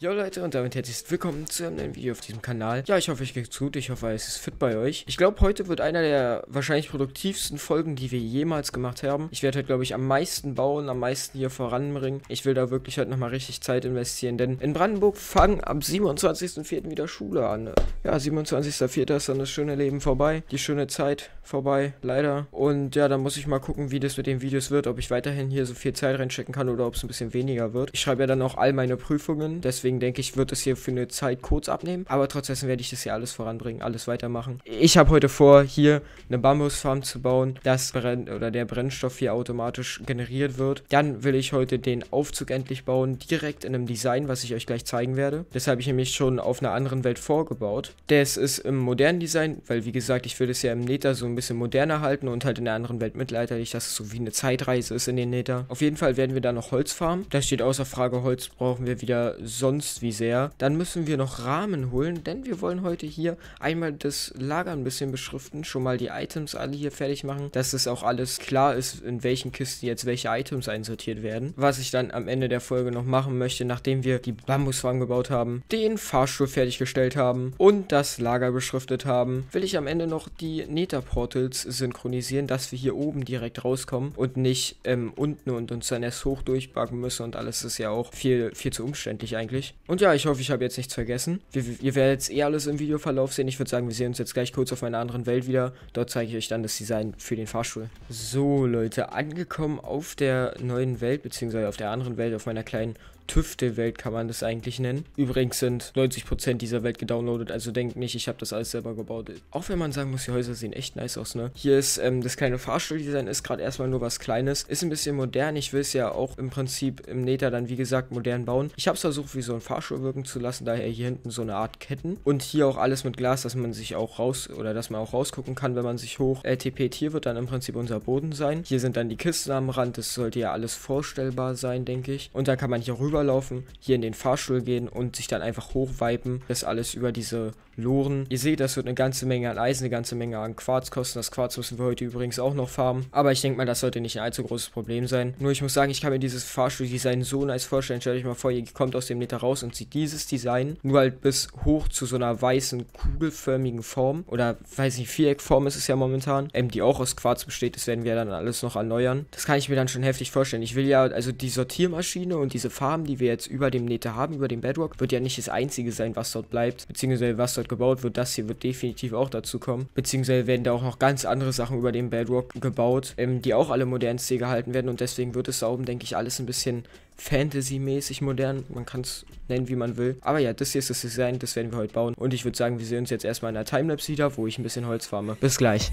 Jo Leute und damit herzlich willkommen zu einem neuen Video auf diesem Kanal. Ja, ich hoffe, euch geht's gut, ich hoffe, es ist fit bei euch. Ich glaube, heute wird einer der wahrscheinlich produktivsten Folgen, die wir jemals gemacht haben. Ich werde heute, glaube ich, am meisten bauen, am meisten hier voranbringen. Ich will da wirklich heute nochmal richtig Zeit investieren, denn in Brandenburg fangen am 27.04. wieder Schule an. Ja, 27.04. ist dann das schöne Leben vorbei, die schöne Zeit vorbei, leider. Und ja, dann muss ich mal gucken, wie das mit den Videos wird, ob ich weiterhin hier so viel Zeit reinstecken kann oder ob es ein bisschen weniger wird. Ich schreibe ja dann auch all meine Prüfungen, deswegen Deswegen denke ich, wird es hier für eine Zeit kurz abnehmen. Aber trotzdem werde ich das hier alles voranbringen, alles weitermachen. Ich habe heute vor, hier eine Bambusfarm zu bauen, dass brennt oder der Brennstoff hier automatisch generiert wird. Dann will ich heute den Aufzug endlich bauen, direkt in einem Design, was ich euch gleich zeigen werde. Das habe ich nämlich schon auf einer anderen Welt vorgebaut. Das ist im modernen Design, weil wie gesagt, ich will das ja im Nether so ein bisschen moderner halten und halt in der anderen Welt mittelalterlich, dass es so wie eine Zeitreise ist in den Nether. Auf jeden Fall werden wir da noch Holz farmen. Da steht außer Frage, Holz brauchen wir wieder sonst sonst wie sehr. Dann müssen wir noch Rahmen holen, denn wir wollen heute hier einmal das Lager ein bisschen beschriften, schon mal die Items alle hier fertig machen, dass es auch alles klar ist, in welchen Kisten jetzt welche Items einsortiert werden. Was ich dann am Ende der Folge noch machen möchte, nachdem wir die Bambusfarm gebaut haben, den Fahrstuhl fertiggestellt haben und das Lager beschriftet haben, will ich am Ende noch die Nether-Portals synchronisieren, dass wir hier oben direkt rauskommen und nicht ähm, unten und uns dann erst hoch durchbacken müssen und alles ist ja auch viel, viel zu umständlich eigentlich. Und ja, ich hoffe, ich habe jetzt nichts vergessen. Wir, ihr werdet jetzt eh alles im Videoverlauf sehen. Ich würde sagen, wir sehen uns jetzt gleich kurz auf einer anderen Welt wieder. Dort zeige ich euch dann das Design für den Fahrstuhl. So, Leute, angekommen auf der neuen Welt, beziehungsweise auf der anderen Welt, auf meiner kleinen Tüfte-Welt kann man das eigentlich nennen. Übrigens sind 90% dieser Welt gedownloadet, also denkt nicht, ich habe das alles selber gebaut. Auch wenn man sagen muss, die Häuser sehen echt nice aus, ne? Hier ist ähm, das kleine Fahrstuhldesign, ist gerade erstmal nur was Kleines. Ist ein bisschen modern, ich will es ja auch im Prinzip im Nether dann, wie gesagt, modern bauen. Ich habe es versucht, wie so ein Fahrstuhl wirken zu lassen, daher hier hinten so eine Art Ketten. Und hier auch alles mit Glas, dass man sich auch raus, oder dass man auch rausgucken kann, wenn man sich hoch LTP. Hier wird dann im Prinzip unser Boden sein. Hier sind dann die Kisten am Rand, das sollte ja alles vorstellbar sein, denke ich. Und dann kann man hier rüber rüberlaufen, hier in den Fahrstuhl gehen und sich dann einfach hochwipen. Das alles über diese Loren. Ihr seht, das wird eine ganze Menge an Eisen, eine ganze Menge an Quarz kosten. Das Quarz müssen wir heute übrigens auch noch farmen. Aber ich denke mal, das sollte nicht ein allzu großes Problem sein. Nur ich muss sagen, ich kann mir dieses Fahrstuhldesign so nice vorstellen. Stellt euch mal vor, ihr kommt aus dem Nether raus und sieht dieses Design nur halt bis hoch zu so einer weißen, kugelförmigen Form. Oder, weiß ich nicht, Viereckform ist es ja momentan. Ähm, die auch aus Quarz besteht. Das werden wir dann alles noch erneuern. Das kann ich mir dann schon heftig vorstellen. Ich will ja, also die Sortiermaschine und diese Farben, die wir jetzt über dem Nether haben, über dem Bedrock, wird ja nicht das einzige sein, was dort bleibt. Beziehungsweise was dort gebaut wird. Das hier wird definitiv auch dazu kommen. Beziehungsweise werden da auch noch ganz andere Sachen über den Bedrock gebaut, ähm, die auch alle modern Stil gehalten werden. Und deswegen wird es da oben, denke ich, alles ein bisschen Fantasy-mäßig modern. Man kann es nennen, wie man will. Aber ja, das hier ist das Design, das werden wir heute bauen. Und ich würde sagen, wir sehen uns jetzt erstmal in der Timelapse wieder, wo ich ein bisschen Holz farme. Bis gleich.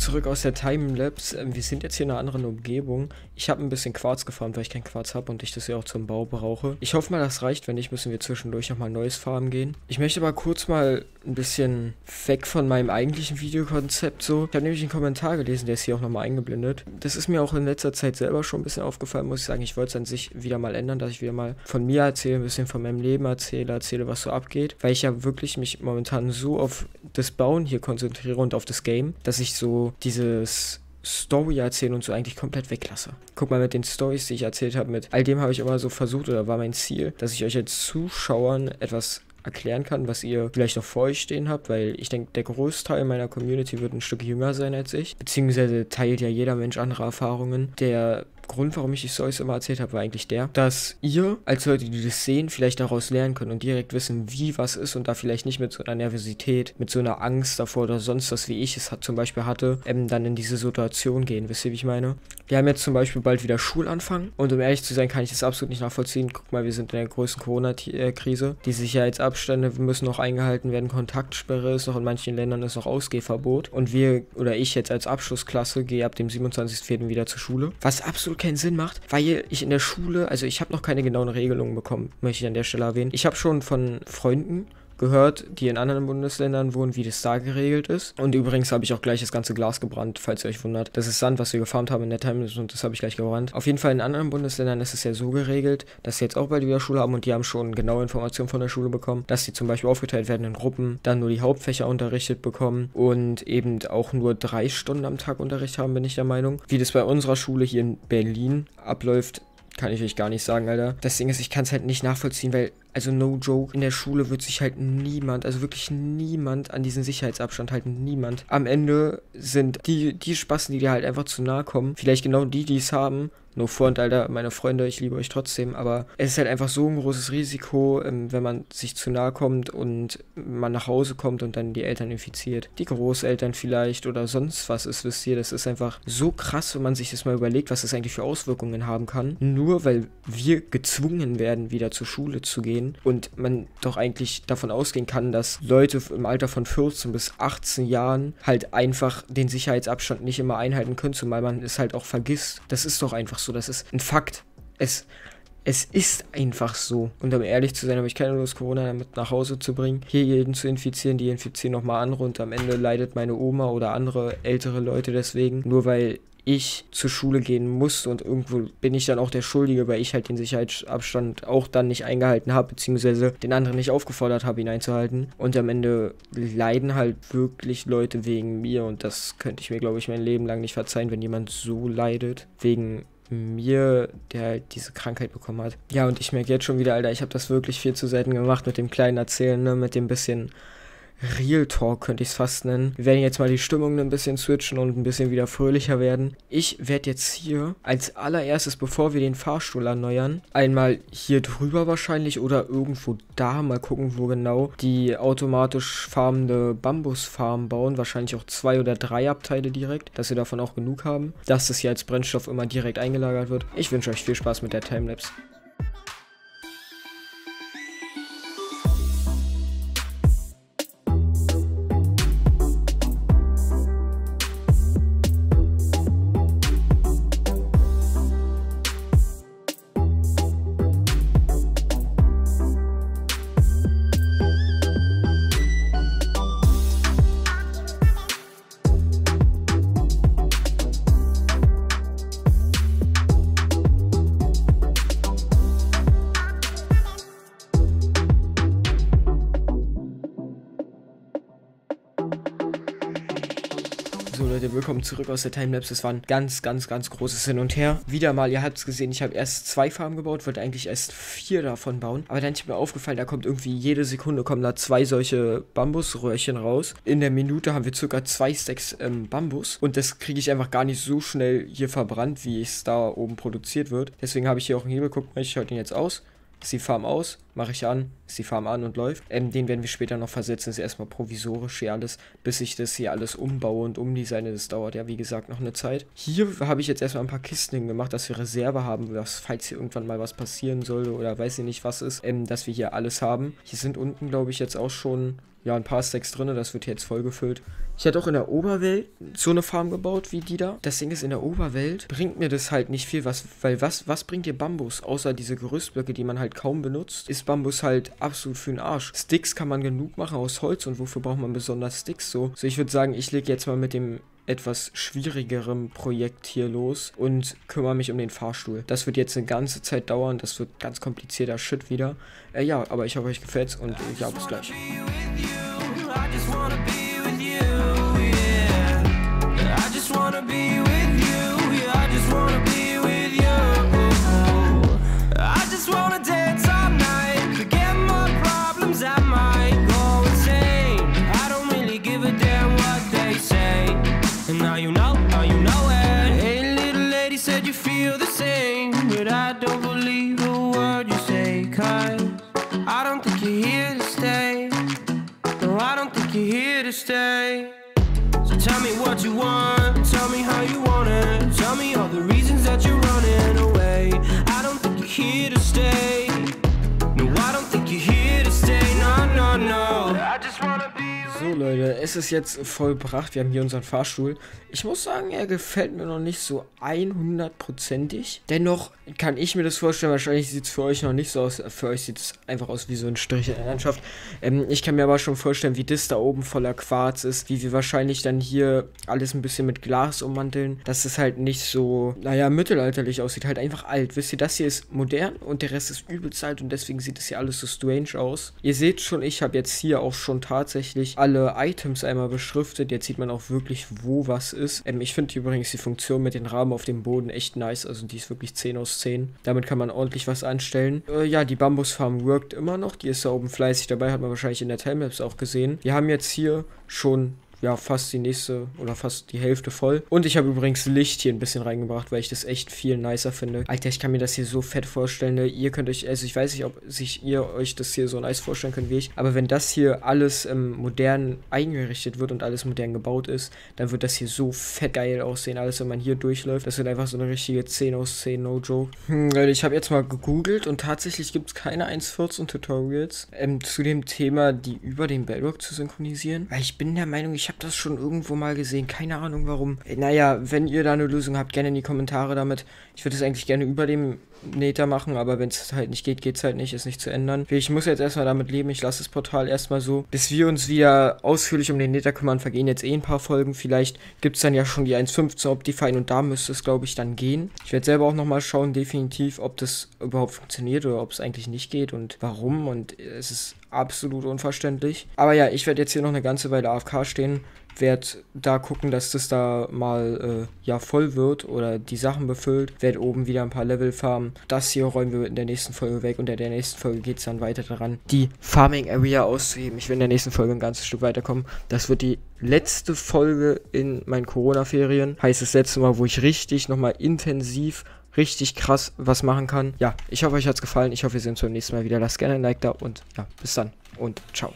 Zurück aus der Timelapse. Ähm, wir sind jetzt hier in einer anderen Umgebung. Ich habe ein bisschen Quarz gefarmt, weil ich keinen Quarz habe und ich das ja auch zum Bau brauche. Ich hoffe mal, das reicht. Wenn nicht, müssen wir zwischendurch nochmal neues Farmen gehen. Ich möchte aber kurz mal ein bisschen weg von meinem eigentlichen Videokonzept so. Ich habe nämlich einen Kommentar gelesen, der ist hier auch nochmal eingeblendet. Das ist mir auch in letzter Zeit selber schon ein bisschen aufgefallen, muss ich sagen. Ich wollte es an sich wieder mal ändern, dass ich wieder mal von mir erzähle, ein bisschen von meinem Leben erzähle, erzähle, was so abgeht. Weil ich ja wirklich mich momentan so auf das Bauen hier konzentriere und auf das Game, dass ich so dieses Story erzählen und so eigentlich komplett weglasse. Guck mal mit den Stories, die ich erzählt habe, mit all dem habe ich immer so versucht oder war mein Ziel, dass ich euch als Zuschauern etwas erklären kann, was ihr vielleicht noch vor euch stehen habt, weil ich denke, der Großteil meiner Community wird ein Stück jünger sein als ich, beziehungsweise teilt ja jeder Mensch andere Erfahrungen. Der Grund, warum ich es euch immer erzählt habe, war eigentlich der, dass ihr als Leute, die das sehen, vielleicht daraus lernen können und direkt wissen, wie was ist und da vielleicht nicht mit so einer Nervosität, mit so einer Angst davor oder sonst was, wie ich es hat, zum Beispiel hatte, ähm, dann in diese Situation gehen. Wisst ihr, wie ich meine? Wir haben jetzt zum Beispiel bald wieder Schulanfang und um ehrlich zu sein, kann ich das absolut nicht nachvollziehen. Guck mal, wir sind in der größten Corona-Krise. Die Sicherheitsabstände müssen noch eingehalten werden, Kontaktsperre ist noch in manchen Ländern ist noch Ausgehverbot und wir oder ich jetzt als Abschlussklasse gehe ab dem 27.04. wieder zur Schule. Was absolut keinen Sinn macht, weil ich in der Schule, also ich habe noch keine genauen Regelungen bekommen, möchte ich an der Stelle erwähnen. Ich habe schon von Freunden gehört, die in anderen Bundesländern wohnen, wie das da geregelt ist. Und übrigens habe ich auch gleich das ganze Glas gebrannt, falls ihr euch wundert. Das ist Sand, was wir gefarmt haben in der Timeless und das habe ich gleich gebrannt. Auf jeden Fall in anderen Bundesländern ist es ja so geregelt, dass sie jetzt auch bald wieder Schule haben und die haben schon genaue Informationen von der Schule bekommen, dass sie zum Beispiel aufgeteilt werden in Gruppen, dann nur die Hauptfächer unterrichtet bekommen und eben auch nur drei Stunden am Tag Unterricht haben, bin ich der Meinung. Wie das bei unserer Schule hier in Berlin abläuft, kann ich euch gar nicht sagen, Alter. Das Ding ist, ich kann es halt nicht nachvollziehen, weil also no joke, in der Schule wird sich halt niemand, also wirklich niemand an diesen Sicherheitsabstand halten. Niemand. Am Ende sind die, die Spassen, die dir halt einfach zu nahe kommen, vielleicht genau die, die es haben, No front, Alter, meine Freunde, ich liebe euch trotzdem, aber es ist halt einfach so ein großes Risiko, ähm, wenn man sich zu nahe kommt und man nach Hause kommt und dann die Eltern infiziert. Die Großeltern vielleicht oder sonst was ist, wisst ihr, das ist einfach so krass, wenn man sich das mal überlegt, was das eigentlich für Auswirkungen haben kann. Nur weil wir gezwungen werden, wieder zur Schule zu gehen und man doch eigentlich davon ausgehen kann, dass Leute im Alter von 14 bis 18 Jahren halt einfach den Sicherheitsabstand nicht immer einhalten können, zumal man es halt auch vergisst. Das ist doch einfach so, das ist ein Fakt. Es, es ist einfach so. Und um ehrlich zu sein, habe ich keine Lust, Corona damit nach Hause zu bringen, hier jeden zu infizieren, die infizieren nochmal andere und am Ende leidet meine Oma oder andere ältere Leute deswegen, nur weil ich zur Schule gehen musste und irgendwo bin ich dann auch der Schuldige, weil ich halt den Sicherheitsabstand auch dann nicht eingehalten habe, beziehungsweise den anderen nicht aufgefordert habe, ihn einzuhalten. Und am Ende leiden halt wirklich Leute wegen mir und das könnte ich mir, glaube ich, mein Leben lang nicht verzeihen, wenn jemand so leidet, wegen mir, der halt diese Krankheit bekommen hat. Ja, und ich merke jetzt schon wieder, Alter, ich habe das wirklich viel zu selten gemacht mit dem kleinen Erzählen, ne, mit dem bisschen Real Talk könnte ich es fast nennen. Wir werden jetzt mal die Stimmung ein bisschen switchen und ein bisschen wieder fröhlicher werden. Ich werde jetzt hier als allererstes, bevor wir den Fahrstuhl erneuern, einmal hier drüber wahrscheinlich oder irgendwo da mal gucken, wo genau die automatisch farmende Bambusfarm bauen. Wahrscheinlich auch zwei oder drei Abteile direkt, dass wir davon auch genug haben, dass das hier als Brennstoff immer direkt eingelagert wird. Ich wünsche euch viel Spaß mit der Timelapse. Willkommen zurück aus der Timelapse. Es war ein ganz, ganz, ganz großes Hin und Her. Wieder mal, ihr habt es gesehen, ich habe erst zwei Farben gebaut, wollte eigentlich erst vier davon bauen. Aber dann ist mir aufgefallen, da kommt irgendwie jede Sekunde kommen da zwei solche Bambusröhrchen raus. In der Minute haben wir circa zwei Stacks ähm, Bambus. Und das kriege ich einfach gar nicht so schnell hier verbrannt, wie es da oben produziert wird. Deswegen habe ich hier auch einen Hebel. Guckt mal, ich schalte ihn jetzt aus. Ist die Farm aus, mache ich an, ist die Farm an und läuft. Ähm, den werden wir später noch versetzen. Ist erstmal provisorisch hier alles, bis ich das hier alles umbaue und umdesigne. Das dauert ja, wie gesagt, noch eine Zeit. Hier habe ich jetzt erstmal ein paar Kisten hingemacht, dass wir Reserve haben, dass, falls hier irgendwann mal was passieren sollte oder weiß ich nicht was ist, ähm, dass wir hier alles haben. Hier sind unten, glaube ich, jetzt auch schon ja, ein paar Stacks drin, das wird jetzt vollgefüllt. Ich hatte auch in der Oberwelt so eine Farm gebaut wie die da. Das Ding ist, in der Oberwelt bringt mir das halt nicht viel, was, weil was, was bringt dir Bambus? Außer diese Gerüstblöcke, die man halt kaum benutzt, ist Bambus halt absolut für den Arsch. Sticks kann man genug machen aus Holz und wofür braucht man besonders Sticks so? So, ich würde sagen, ich lege jetzt mal mit dem etwas schwierigerem Projekt hier los und kümmere mich um den Fahrstuhl. Das wird jetzt eine ganze Zeit dauern, das wird ganz komplizierter Shit wieder. Äh, ja, aber ich hoffe, euch gefällt's und äh, ja, bis gleich. You're here to stay. So tell me what you want, tell me how you want it. Tell me all the reasons that you're running es ist jetzt vollbracht. Wir haben hier unseren Fahrstuhl. Ich muss sagen, er gefällt mir noch nicht so 100%ig. Dennoch kann ich mir das vorstellen. Wahrscheinlich sieht es für euch noch nicht so aus. Für euch sieht es einfach aus wie so ein Strich in der Landschaft. Ähm, ich kann mir aber schon vorstellen, wie das da oben voller Quarz ist. Wie wir wahrscheinlich dann hier alles ein bisschen mit Glas ummanteln. Dass es halt nicht so, naja, mittelalterlich aussieht. Halt einfach alt. Wisst ihr, das hier ist modern und der Rest ist übelst alt. Und deswegen sieht es hier alles so strange aus. Ihr seht schon, ich habe jetzt hier auch schon tatsächlich alle Items einmal beschriftet. Jetzt sieht man auch wirklich, wo was ist. Ähm, ich finde übrigens die Funktion mit den Rahmen auf dem Boden echt nice. Also die ist wirklich 10 aus 10. Damit kann man ordentlich was anstellen. Äh, ja, die Bambusfarm workt immer noch. Die ist da oben fleißig dabei. Hat man wahrscheinlich in der Timemaps auch gesehen. Wir haben jetzt hier schon ja, fast die nächste oder fast die Hälfte voll. Und ich habe übrigens Licht hier ein bisschen reingebracht, weil ich das echt viel nicer finde. Alter, ich kann mir das hier so fett vorstellen. Ne? Ihr könnt euch, also ich weiß nicht, ob sich ihr euch das hier so nice vorstellen könnt wie ich, aber wenn das hier alles ähm, modern eingerichtet wird und alles modern gebaut ist, dann wird das hier so fett geil aussehen. Alles, wenn man hier durchläuft, das wird einfach so eine richtige 10 aus 10, no joke. Hm, Leute, ich habe jetzt mal gegoogelt und tatsächlich gibt es keine 1.14 Tutorials ähm, zu dem Thema, die über den Bedrock zu synchronisieren. Weil ich bin der Meinung, ich habe das schon irgendwo mal gesehen. Keine Ahnung warum. Äh, Naja, wenn ihr da eine Lösung habt, gerne in die Kommentare damit. Ich würde es eigentlich gerne über dem Nether machen, aber wenn es halt nicht geht, geht es halt nicht, ist nicht zu ändern. Ich muss jetzt erstmal damit leben, ich lasse das Portal erstmal so. Bis wir uns wieder ausführlich um den Nether kümmern, vergehen jetzt eh ein paar Folgen. Vielleicht gibt es dann ja schon die 1.15 Optifine und da müsste es, glaube ich, dann gehen. Ich werde selber auch nochmal schauen, definitiv, ob das überhaupt funktioniert oder ob es eigentlich nicht geht und warum. Und es ist absolut unverständlich. Aber ja, ich werde jetzt hier noch eine ganze Weile AFK stehen werde da gucken, dass das da mal äh, ja voll wird oder die Sachen befüllt. Werde oben wieder ein paar Level farmen. Das hier räumen wir in der nächsten Folge weg und in der nächsten Folge geht es dann weiter daran, die Farming Area auszuheben. Ich will in der nächsten Folge ein ganzes Stück weiterkommen. Das wird die letzte Folge in meinen Corona-Ferien. Heißt das letzte Mal, wo ich richtig nochmal intensiv richtig krass was machen kann. Ja, ich hoffe, euch hat es gefallen. Ich hoffe, wir sehen uns beim nächsten Mal wieder. Lasst gerne ein Like da und ja, bis dann und ciao.